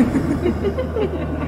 ハハハハ!